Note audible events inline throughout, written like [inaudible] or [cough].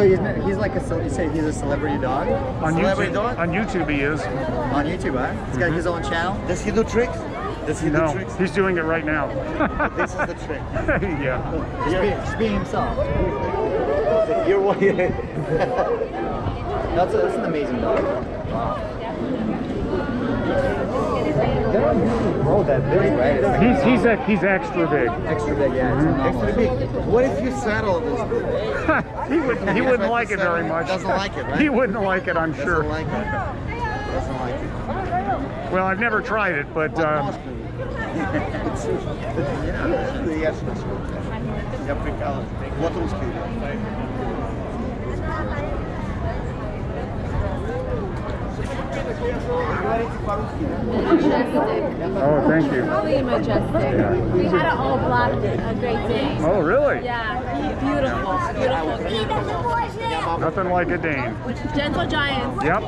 So he's, he's like a, you say he's a celebrity dog? On Celebrity YouTube, dog? on YouTube he is. On YouTube, huh? He's got mm-hmm. his own channel? Does he do tricks? Does he do No, tricks? he's doing it right now. [laughs] This is the [laughs] trick. yeah. Just being, just being himself. You're one. [laughs] That's, a, that's an amazing dog. Wow. They're not usually grow that big, right? It's like He's he's ex- he's extra big. extra big, yeah. It's Extra anomalous. big. What if you saddle this? [laughs] he wouldn't he wouldn't like it very much. Doesn't like it, right? [laughs] He wouldn't like it, I'm Doesn't sure. like it. Doesn't like it. Well, I've never tried it, but um, Я прикалываюсь. Вот русский. Oh, thank you. Really majestic. Yeah. We had an all black a Great Dane. Oh, really? Yeah, beautiful, beautiful, beautiful. Nothing like a Dane. Gentle giants. Yep.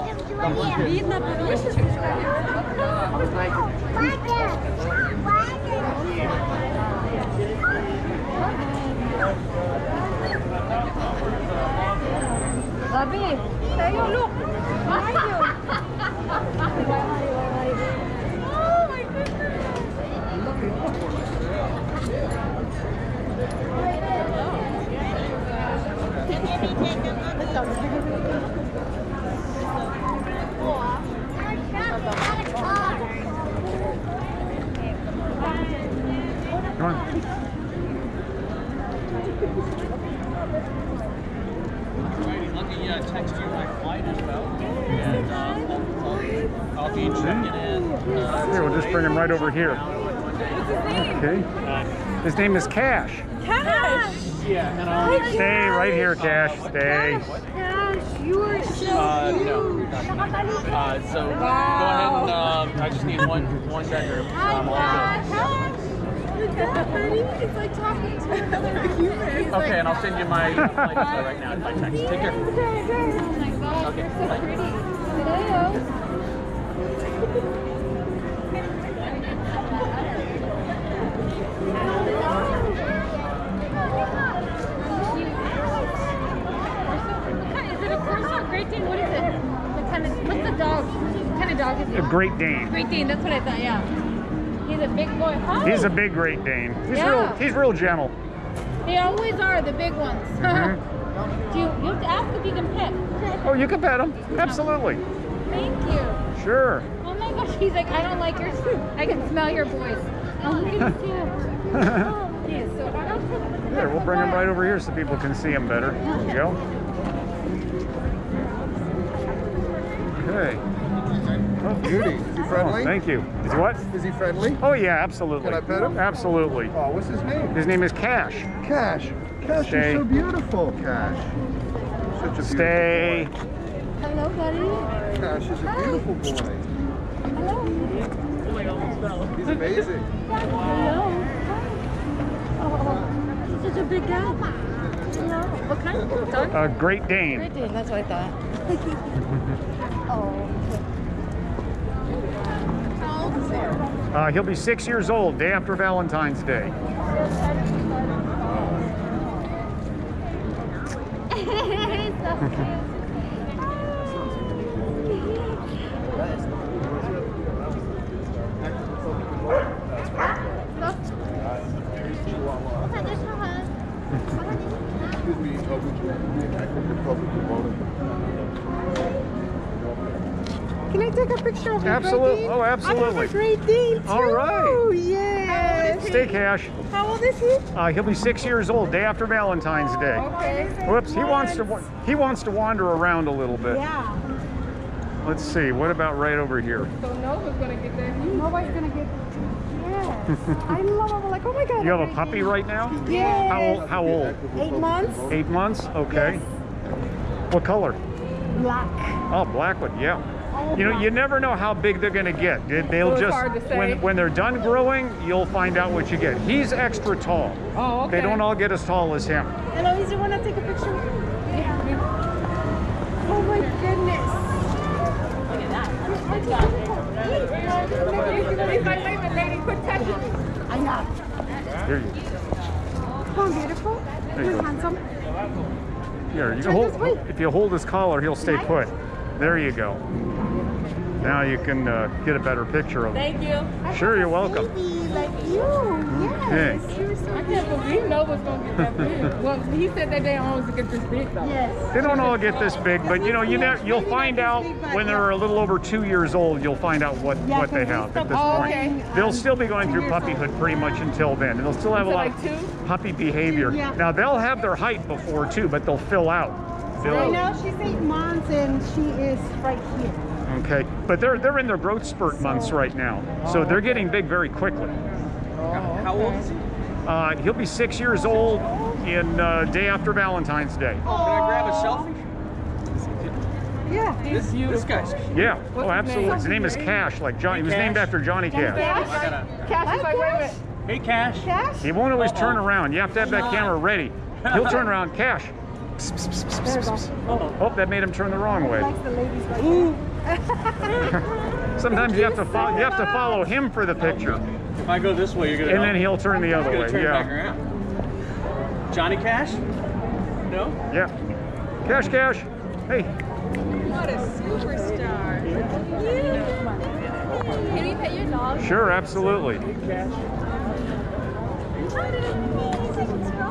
Rabbi, say you look. Let me uh, text you my flight as well, and uh, I'll, I'll, I'll be checking in. Uh, Here, we'll just bring him right over here. Okay. His name is Cash. Cash! yeah, and I'll. Stay right here, Cash. Stay. Cash, you are so Uh, no. Uh, so go ahead and um, I just need one one bedroom. So I'm all good. It's like talking to another human. Okay, and I'll send you my flight info right now by text. Take care. Oh my god, Okay, you're so bye. pretty. Hello. Is it a Corso Great Dane? What is it? What kind of, what's the dog? What kind of dog is it? A? Great Dane. Great Dane, that's what I thought, yeah. He's a big boy. Hi. He's a big Great Dane. He's Yeah. real. He's real gentle. They always are, the big ones. [laughs] Mhm. Do you, you have to ask if you can pet. [laughs] Oh, you can pet him. Absolutely. Thank you. Sure. Oh my gosh, he's like, I don't like your soup. I can smell your voice. Oh, look at his tail. Oh, [laughs] he is so Here, we'll bring him right over here so people can see him better. There you go. Okay. Oh, beauty. Is he Oh, thank you. Is he what? Is he friendly? Oh yeah, absolutely. Can I pet him? Absolutely. Oh, what's his name? His name is Cash. Cash. Cash, Stay. you're so beautiful, Cash. Such a Stay. Hello, buddy. Cash is a beautiful boy. Hello. He's amazing. Hello. Oh, he's such a big guy. Hello. What kind? Dog? A Great Dane. Great Dane, that's what I thought. [laughs] oh. He? Uh, he'll be six years old, day after Valentine's Day. [laughs] Excuse me, uh, would you I think the public would want Can I take a picture of your Absolute- Great Dane? oh, I have absolutely. a Great Dane too. All right. Yes. Stay Cash. How old is he? Uh, he'll be six years old, day after Valentine's Day. Okay. Whoops, he wants to he wants to wander around a little bit. Yeah. Let's see, what about right over here? So Nova's gonna get there. Nova's gonna get. Yes. [laughs] I love him. Like, oh my god. You have a puppy Dane. right now? Yes. How old? How old? Eight months. Eight months? Okay. Yes. What color? Black. Oh, black one, yeah. You know, you never know how big they're going to get. They- They'll So just hard to say. when when they're done growing, you'll find out what you get. He's extra tall. Oh, okay. They don't all get as tall as him. Eloise, you wanna take a picture? Yeah. Oh my goodness. Look at that. If I leave it, lady, quit touching me. I know. Here you Oh, beautiful. There you He's go. handsome. Here, you can hold. If you hold his collar, he'll stay put. There you go. Now you can uh, get a better picture of him. Thank you. Sure, you're welcome. Baby like you. Okay. Yes. I can't believe Nova's gonna get that big. [laughs] Well, he said that they always get this big though. Yes. They don't all get this big, but you know, you ne- you'll find out when they're a little over two years old. You'll find out what what they have at this Oh, point. okay. They'll still be going through puppyhood pretty much until then, and they'll still have a lot like of puppy behavior. Yeah. Now they'll have their height before too, but they'll fill out. I They'll, know she's eight months and she is right here. okay, but they're they're in their growth spurt months right now, so they're getting big very quickly. How old is he? Uh, he'll be six years old in uh, day after Valentine's Day. Can I grab a selfie? Yeah. This, this guy's cute. Yeah, What's oh his absolutely. name? His name is Cash, like Johnny. He was named after Johnny Cash. I gotta. Cash is like, wait a. Hey, Cash. Cash? He won't always turn around. You have to have that camera ready. He'll turn [laughs] around. Cash. Oh, that made him turn the wrong way. Sometimes you have to follow. You have to follow him for the picture, If I go this way, you're gonna. and then he'll turn the other way. Yeah. Johnny Cash? No? yeah. Cash, cash. Hey, What a superstar. Can we pet your dog? sure, absolutely.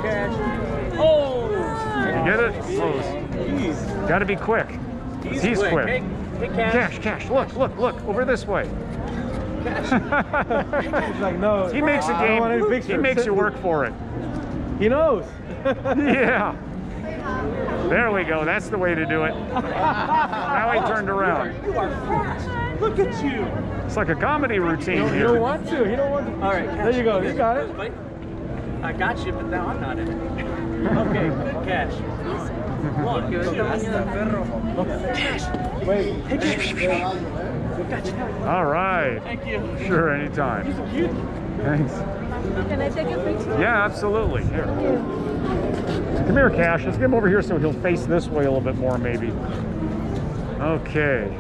Cash. Oh! You get it? Close. Got to be quick. He's, He's quick. Hey, hey, Cash. Cash, cash. Look, look, look. Over this way. [laughs] He's like, no. He makes a I don't want any game. He pictures. makes you work for it. He knows. Yeah. [laughs] There we go. That's the way to do it. Now he turned around. You are fast. Look at you. It's like a comedy routine You don't want to. You don't want to. All right, There you go. You got it. I got you, but now I'm not in it. Okay, good catch. One, two, Cash. Wait. Cash. All right. Thank you. Sure, anytime. Thanks. Can I take a picture? Yeah, absolutely. Here. Come here, Cash. Let's get him over here so he'll face this way a little bit more, maybe. Okay.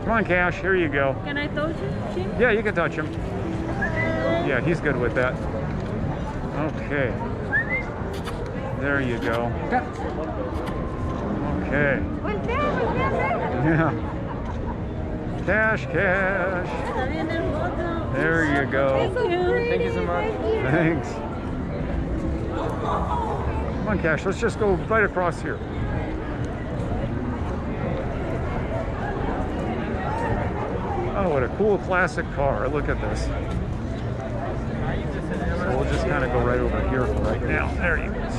Come on, Cash. Here you go. Can I touch him? Yeah, you can touch him. Yeah, he's good with that. Okay. There you go. Okay. Yeah. Cash, cash. There you go. Thank you so much. Thanks. Come on, Cash. Let's just go right across here. Oh, what a cool classic car. Look at this. So we'll just kind of go right over here for right now. There you go.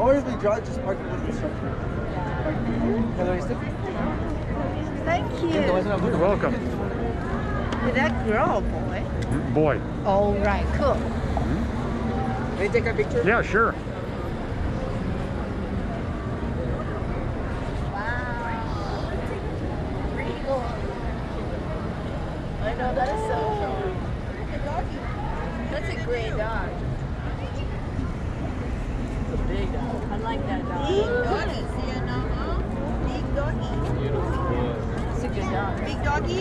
Or if we drive, just park it with the structure. Thank you. You're welcome. Is that girl boy? Boy. All right, cool. Hmm? Can you take a picture? Yeah, sure. I know that is so cool. That's a great dog. It's a big dog. I like that dog. Big doggy, see you know, huh? Big doggy. It's a good dog. Big doggy.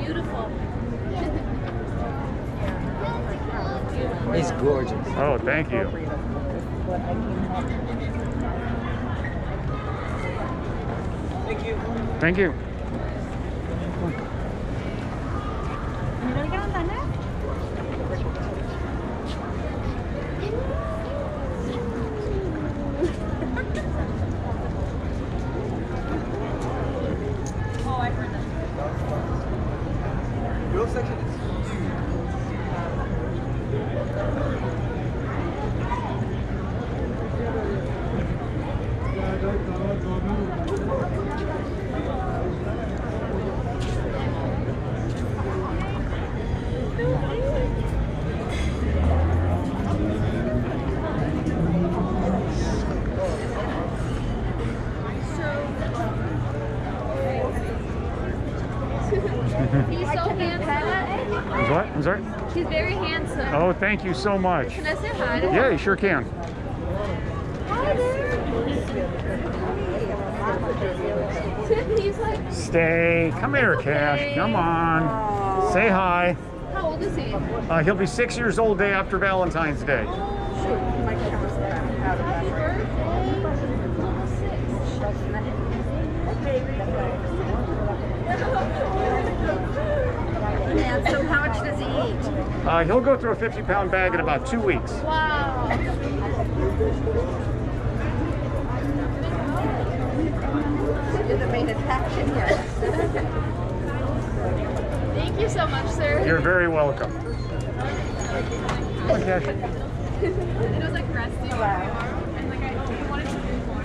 Beautiful. [laughs] He's gorgeous. Oh, thank you. Thank you. Thank you. He's so handsome. He's what? I'm sorry? He's very handsome. Oh, thank you so much. Can I say hi to him? Yeah, you sure can. Hi there. He's like... Stay. Come here, okay. Cash. Come on. Aww. Say hi. How old is he? Uh, he'll be six years old day after Valentine's Day. Oh, Happy birthday. Six. [laughs] [laughs] man, so how much does he eat? Uh, he'll go through a 50 pound bag in about two weeks. Wow. Thank you so much, sir. You're very welcome. Okay. it was like resting and like I wanted to drink water.